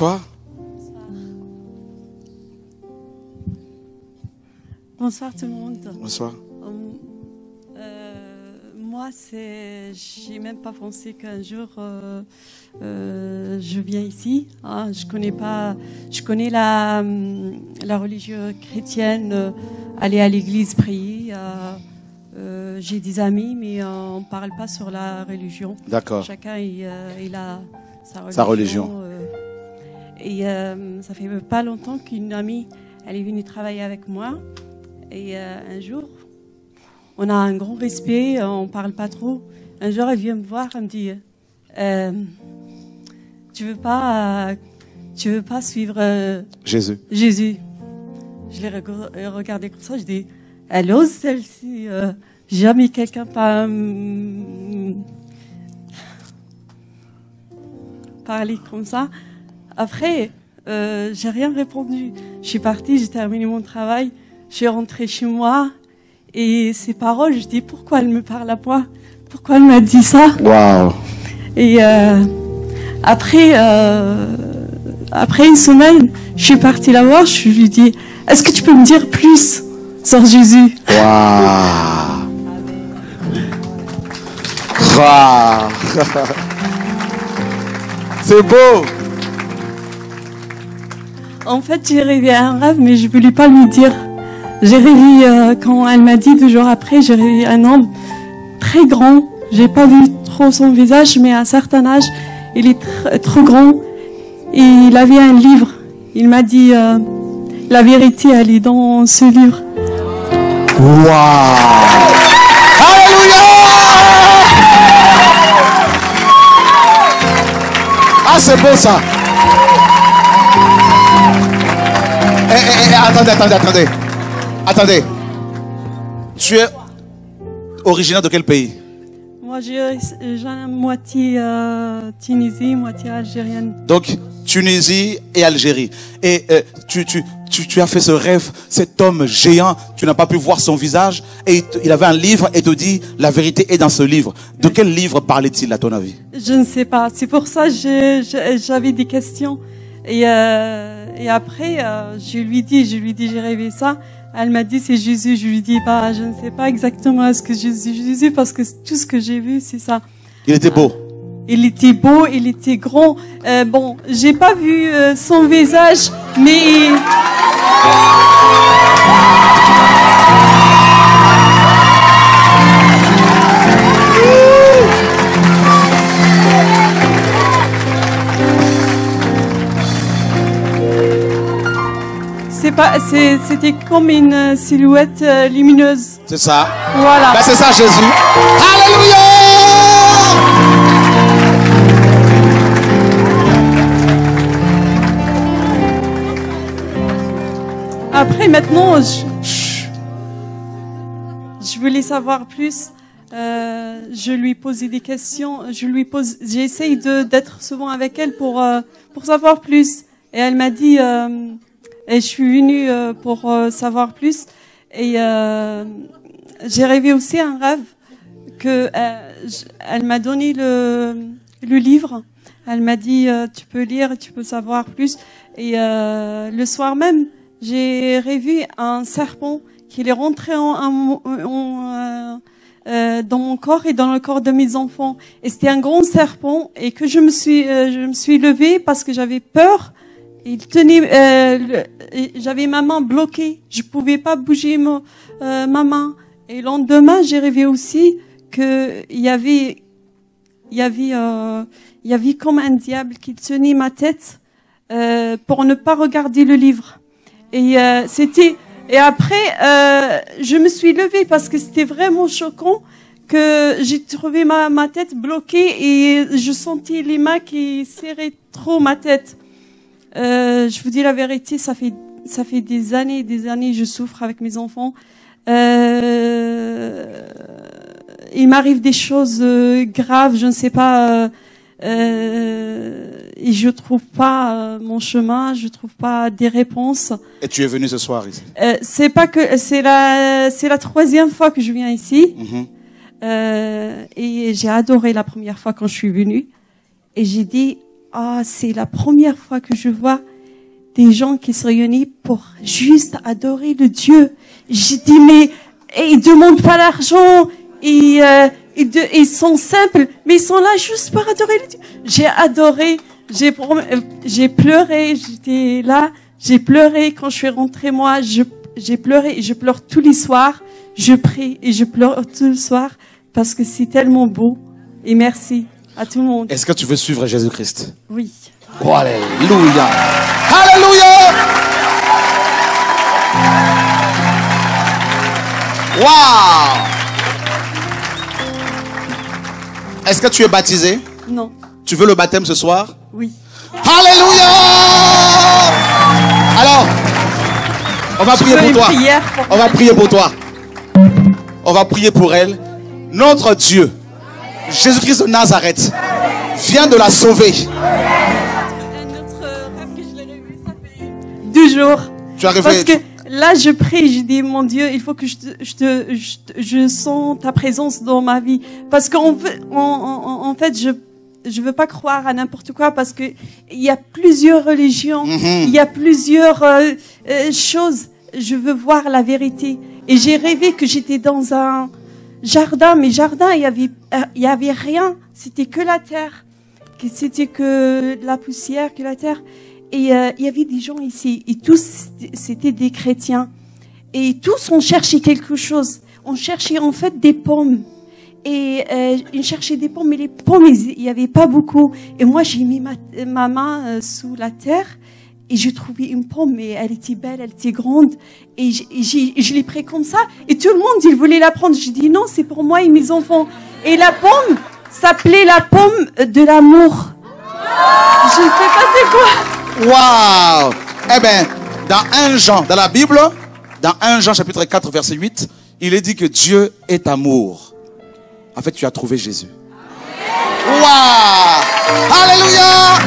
Bonsoir. Bonsoir tout le monde. Bonsoir. Euh, moi, c'est, j'ai même pas pensé qu'un jour euh, euh, je viens ici. hein. je connais pas, je connais la hum, la religion chrétienne, aller à l'église prier. j'ai des amis, mais on parle pas sur la religion. D'accord. Chacun il, il a sa religion. Sa religion. Et euh, ça fait pas longtemps qu'une amie, elle est venue travailler avec moi. Et euh, un jour, on a un grand respect, on parle pas trop. Un jour, elle vient me voir, elle me dit, euh, tu veux pas, tu veux pas suivre Jésus. Jésus Je l'ai euh, regardé comme ça, je dis, elle ose celle-ci. jamais quelqu'un pas hum, parler comme ça. Après, euh, j'ai rien répondu. Je suis partie, j'ai terminé mon travail, je suis rentrée chez moi et ces paroles, je dis pourquoi elle me parle à moi? Pourquoi elle m'a dit ça? Waouh. Et euh, après, euh, après une semaine, je suis partie la voir, je lui dis est-ce que tu peux me dire plus sur Jésus? Waouh. C'est beau. En fait, j'ai rêvé un rêve, mais je voulais pas lui dire. J'ai rêvé euh, quand elle m'a dit deux jours après, j'ai rêvé un homme très grand. J'ai pas vu trop son visage, mais à un certain âge, il est tr- trop grand et il avait un livre. Il m'a dit euh, la vérité, elle est dans ce livre. Waouh. Alléluia. Ah, c'est beau ça. Eh, eh, eh, attendez, attendez, attendez. Attendez. Tu es originaire de quel pays? Moi, j'ai j'ai moitié euh, Tunisie, moitié algérienne. Donc, Tunisie et Algérie. Et euh, tu, tu, tu, tu as fait ce rêve, cet homme géant, tu n'as pas pu voir son visage, et il, avait un livre et te dit, la vérité est dans ce livre. De quel livre parlait-il à ton avis? Je ne sais pas. C'est pour ça que j'avais des questions. Et, euh, et après, euh, je lui dis, je lui dis, j'ai rêvé ça. Elle m'a dit c'est Jésus. Je lui dis bah je ne sais pas exactement ce que Jésus Jésus parce que tout ce que j'ai vu c'est ça. Il était beau. Il était beau, il était grand. Euh, bon, j'ai pas vu euh, son visage, mais c'est pas, c'était comme une euh, silhouette euh, lumineuse. C'est ça. Voilà. Ben, c'est ça, Jésus. Alléluia Après, maintenant, je, je- je voulais savoir plus. Euh, je lui posais des questions. Je lui pose. J'essaye de d'être souvent avec elle pour euh, pour savoir plus. Et elle m'a dit. euh, et je suis venue euh, pour euh, savoir plus. Et euh, j'ai rêvé aussi un rêve que elle m'a donné le le livre. Elle m'a dit tu peux lire, tu peux savoir plus. Et le soir même, j'ai rêvé un serpent qui est rentré en, en- euh, dans mon corps et dans le corps de mes enfants. Et c'était un grand serpent et que je me suis, euh, je me suis levée parce que j'avais peur. Il tenait, euh, j'avais ma main bloquée. Je pouvais pas bouger euh, ma main. Et le lendemain, j'ai rêvé aussi que il y avait, il y avait, euh, il y avait comme un diable qui tenait ma tête euh, pour ne pas regarder le livre. Et euh, c'était et après euh, je me suis levée parce que c'était vraiment choquant que j'ai trouvé ma, ma tête bloquée et je sentais les mains qui serraient trop ma tête. Euh, je vous dis la vérité, ça fait ça fait des années et des années je souffre avec mes enfants. Euh, il m'arrive des choses euh, graves, je ne sais pas. euh, euh, et je trouve pas mon chemin, je trouve pas des réponses. Et tu es venu ce soir ici. Euh, c'est pas que c'est la c'est la troisième fois que je viens ici Mhm. Euh, et j'ai adoré la première fois quand je suis venue et j'ai dit ah, c'est la première fois que je vois des gens qui se réunissent pour juste adorer le Dieu. J'ai dit, mais et ils demandent pas l'argent, ils, euh, ils, ils sont simples, mais ils sont là juste pour adorer le Dieu. J'ai adoré, j'ai euh, j'ai pleuré, j'étais là, j'ai pleuré quand je suis rentrée moi, j'ai pleuré et je pleure tous les soirs, je prie et je pleure tous les soirs parce que c'est tellement beau. Et merci à tout le monde. Est-ce que tu veux suivre Jésus-Christ? Oui. Oh, Alléluia. Alléluia. Waouh. Est-ce que tu es baptisé? Non. Tu veux le baptême ce soir? Oui. Alléluia. Alors, on va prier pour toi. pour On va prier pour toi. On va prier pour elle. Notre Dieu, Jésus-Christ de Nazareth, vient de la sauver. Deux jours. Tu as rêvé. Parce que là, je prie, je dis, mon Dieu, il faut que je, te, je, te, je, sens ta présence dans ma vie. Parce qu'en fait, en, en, en fait, je je veux pas croire à n'importe quoi parce que il y a plusieurs religions, Mhm. il y a plusieurs euh, euh, choses. Je veux voir la vérité. Et j'ai rêvé que j'étais dans un jardin, mais jardin, il y avait euh, il y avait rien. C'était que la terre. C'était que la poussière, que la terre. Et euh, il y avait des gens ici, et tous, c'était des chrétiens. Et tous, on cherchait quelque chose. On cherchait en fait des pommes. Et euh, ils cherchaient des pommes, mais les pommes, il n'y avait pas beaucoup. Et moi, j'ai mis ma, ma main euh, sous la terre et j'ai trouvé une pomme, mais elle était belle, elle était grande. Et je l'ai pris comme ça. Et tout le monde, il voulait la prendre. J'ai dit non, c'est pour moi et mes enfants. Et la pomme s'appelait la pomme de l'amour. Je sais pas c'est quoi. Waouh Eh bien, dans 1 Jean, dans la Bible, dans 1 Jean chapitre 4 verset 8, il est dit que Dieu est amour. En fait, tu as trouvé Jésus. Waouh Alléluia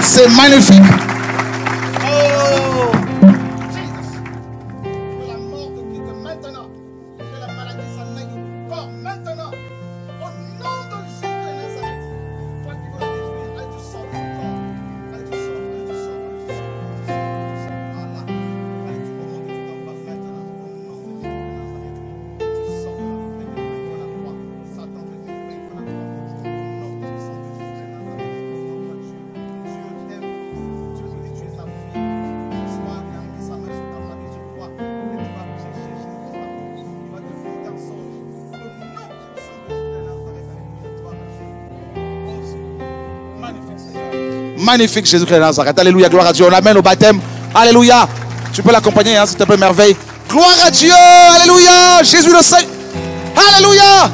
C'est magnifique. Magnifique Jésus-Christ de Nazareth. Alléluia, gloire à Dieu. On l'amène au baptême. Alléluia. Tu peux l'accompagner, hein, un peu plaît, merveille. Gloire à Dieu. Alléluia. Jésus le Seigneur. Alléluia.